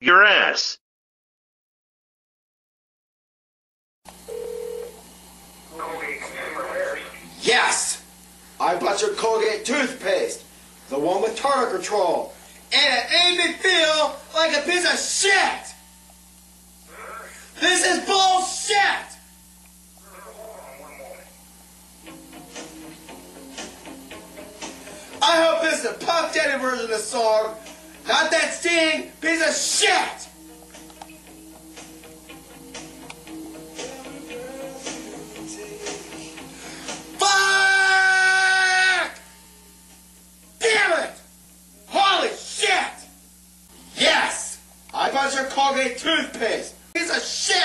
your ass. Yes! I bought your Colgate toothpaste. The one with tartar control. And it made me feel like a piece of shit! This is bullshit! I hope this is a Puff Daddy version of the song, not that piece of shit! Fuck! Damn it! Holy shit! Yes! I bought your Colgate toothpaste. Piece of shit!